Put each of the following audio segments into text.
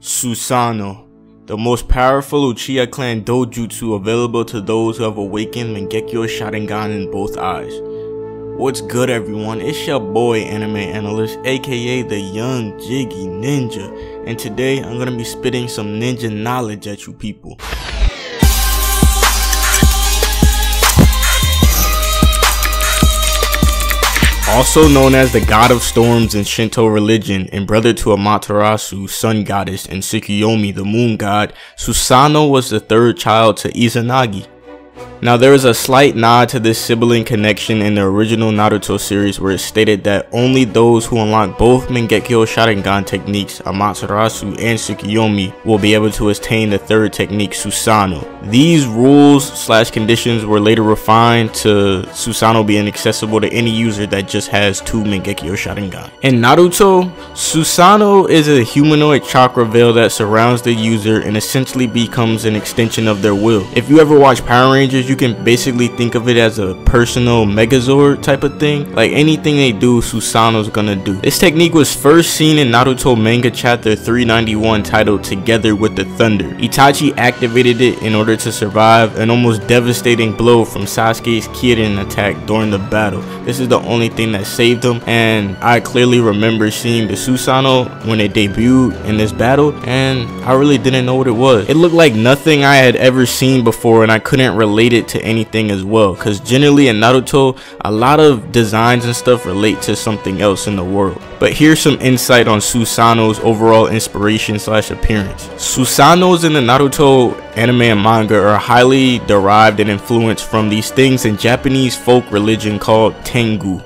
Susanoo, the most powerful Uchiha clan dojutsu available to those who have awakened Mangekyo Sharingan in both eyes. What's good everyone, it's your boy Anime Analyst aka the Young Jiggy Ninja and today I'm gonna be spitting some ninja knowledge at you people. Also known as the god of storms in Shinto religion and brother to Amaterasu, sun goddess, and Tsukuyomi, the moon god, Susanoo was the third child to Izanagi. Now there is a slight nod to this sibling connection in the original Naruto series where it stated that only those who unlock both Mangekyo Sharingan techniques, Amaterasu and Tsukuyomi, will be able to attain the third technique, Susanoo. These rules slash conditions were later refined to Susanoo being accessible to any user that just has two Mangekyo Sharingan. In Naruto, Susanoo is a humanoid chakra veil that surrounds the user and essentially becomes an extension of their will. If you ever watch Power Rangers, you can basically think of it as a personal megazord type of thing. Like anything they do Susanoo's gonna do. This technique was first seen in Naruto manga chapter 391 titled together with the thunder. Itachi activated it in order to survive an almost devastating blow from Sasuke's Kirin attack during the battle. This is the only thing that saved him and I clearly remember seeing the Susanoo when it debuted in this battle and I really didn't know what it was. It looked like nothing I had ever seen before and I couldn't relate it it to anything as well. Because generally in Naruto a lot of designs and stuff relate to something else in the world. But here's some insight on Susanoo's overall inspiration slash appearance. Susanoos in the Naruto anime and manga are highly derived and influenced from these things in Japanese folk religion called Tengu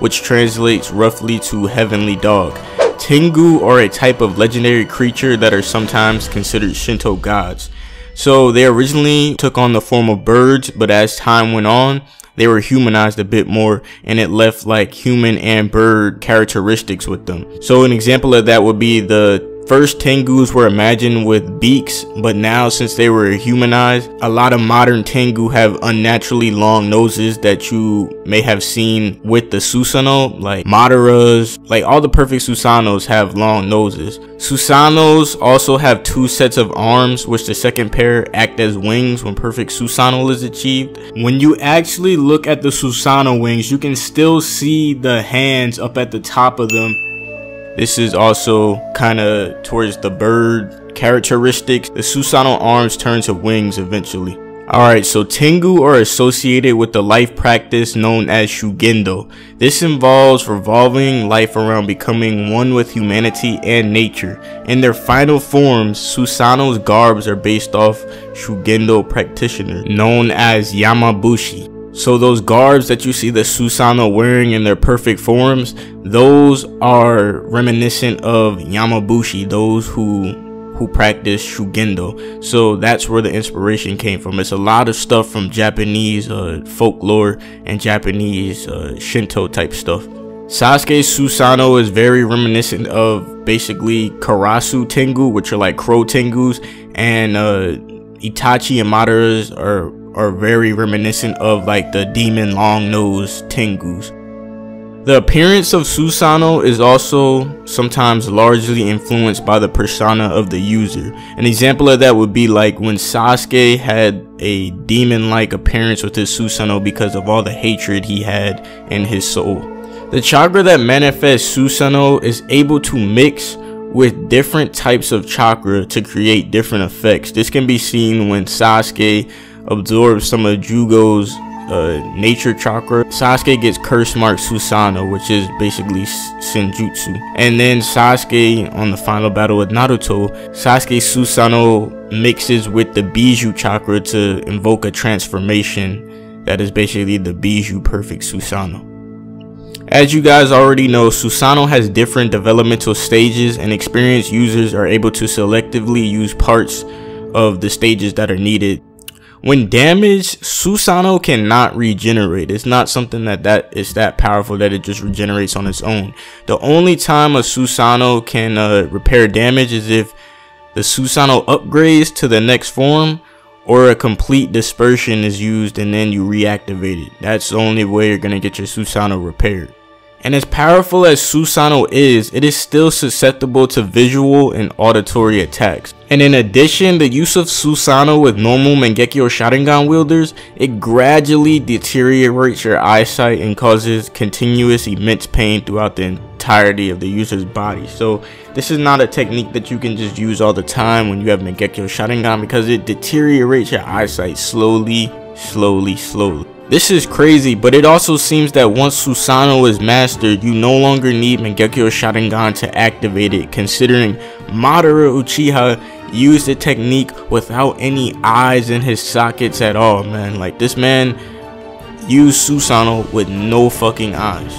which translates roughly to heavenly dog. Tengu are a type of legendary creature that are sometimes considered Shinto gods so they originally took on the form of birds, but as time went on, they were humanized a bit more and it left like human and bird characteristics with them. So an example of that would be the First, Tengus were imagined with beaks, but now since they were humanized, a lot of modern Tengu have unnaturally long noses that you may have seen with the Susanoo, like Madara's, like all the perfect Susanoos have long noses. Susanoos also have two sets of arms, which the second pair act as wings when perfect Susanoo is achieved. When you actually look at the Susanoo wings, you can still see the hands up at the top of them this is also kind of towards the bird characteristics. The Susanoo arms turn to wings eventually. Alright, so Tengu are associated with the life practice known as Shugendo. This involves revolving life around becoming one with humanity and nature. In their final forms, Susanoo's garbs are based off Shugendo practitioner known as Yamabushi. So those garbs that you see the Susanoo wearing in their perfect forms, those are reminiscent of Yamabushi, those who who practice Shugendo. So that's where the inspiration came from. It's a lot of stuff from Japanese uh, folklore and Japanese uh, Shinto type stuff. Sasuke Susanoo is very reminiscent of basically Karasu Tengu, which are like crow Tengus, and uh, Itachi and Madara's are are very reminiscent of like the demon long nose Tengus. The appearance of Susanoo is also sometimes largely influenced by the persona of the user. An example of that would be like when Sasuke had a demon-like appearance with his Susanoo because of all the hatred he had in his soul. The chakra that manifests Susanoo is able to mix with different types of chakra to create different effects. This can be seen when Sasuke absorbs some of Jugo's uh, nature chakra. Sasuke gets curse mark Susanoo, which is basically Senjutsu. And then Sasuke, on the final battle with Naruto, Sasuke Susanoo mixes with the Biju chakra to invoke a transformation that is basically the Biju perfect Susanoo. As you guys already know, Susanoo has different developmental stages and experienced users are able to selectively use parts of the stages that are needed when damaged, Susanoo cannot regenerate. It's not something that that is that powerful that it just regenerates on its own. The only time a Susanoo can uh, repair damage is if the Susanoo upgrades to the next form or a complete dispersion is used and then you reactivate it. That's the only way you're going to get your Susanoo repaired. And as powerful as Susanoo is, it is still susceptible to visual and auditory attacks. And in addition, the use of Susanoo with normal Mangekyo Sharingan wielders, it gradually deteriorates your eyesight and causes continuous immense pain throughout the entirety of the user's body. So this is not a technique that you can just use all the time when you have Mangekyo Sharingan because it deteriorates your eyesight slowly, slowly, slowly. This is crazy, but it also seems that once Susanoo is mastered, you no longer need Mangekyo Sharingan to activate it, considering Madara Uchiha used the technique without any eyes in his sockets at all, man. Like, this man used Susanoo with no fucking eyes.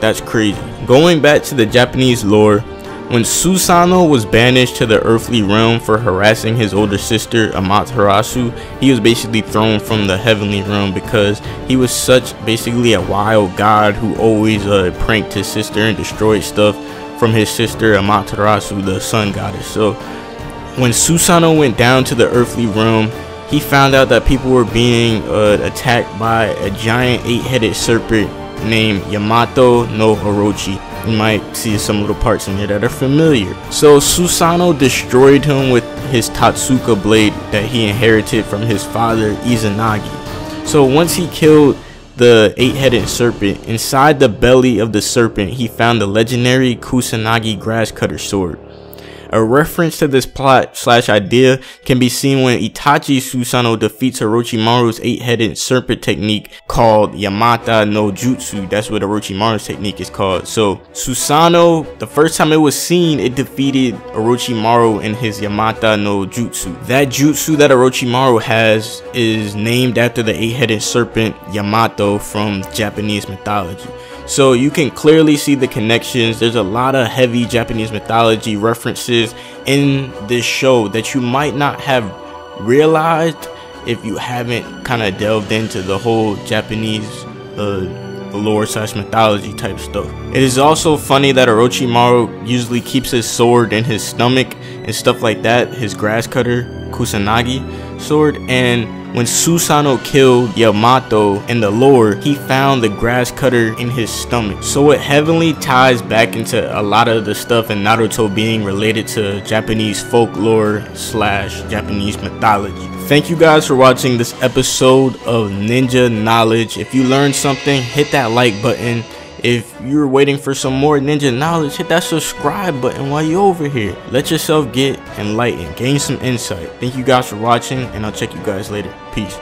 That's crazy. Going back to the Japanese lore, when Susanoo was banished to the earthly realm for harassing his older sister Amaterasu, he was basically thrown from the heavenly realm because he was such basically a wild god who always uh, pranked his sister and destroyed stuff from his sister Amaterasu, the sun goddess. So when Susanoo went down to the earthly realm, he found out that people were being uh, attacked by a giant eight-headed serpent named Yamato no Orochi you might see some little parts in here that are familiar. So Susanoo destroyed him with his Totsuka blade that he inherited from his father Izanagi. So once he killed the eight-headed serpent, inside the belly of the serpent he found the legendary Kusanagi grass cutter sword. A reference to this plot slash idea can be seen when Itachi Susanoo defeats Orochimaru's eight-headed serpent technique called Yamata no Jutsu. That's what Orochimaru's technique is called. So Susanoo, the first time it was seen, it defeated Orochimaru in his Yamata no Jutsu. That jutsu that Orochimaru has is named after the eight-headed serpent Yamato from Japanese mythology. So you can clearly see the connections. There's a lot of heavy Japanese mythology references in this show that you might not have realized if you haven't kind of delved into the whole Japanese uh, lore slash mythology type stuff. It is also funny that Orochimaru usually keeps his sword in his stomach and stuff like that, his grass cutter, Kusanagi sword, and when Susanoo killed Yamato in the lore, he found the grass cutter in his stomach. So it heavily ties back into a lot of the stuff in Naruto being related to Japanese folklore slash Japanese mythology. Thank you guys for watching this episode of Ninja Knowledge. If you learned something, hit that like button. If you're waiting for some more ninja knowledge, hit that subscribe button while you're over here. Let yourself get enlightened, gain some insight. Thank you guys for watching, and I'll check you guys later. Peace.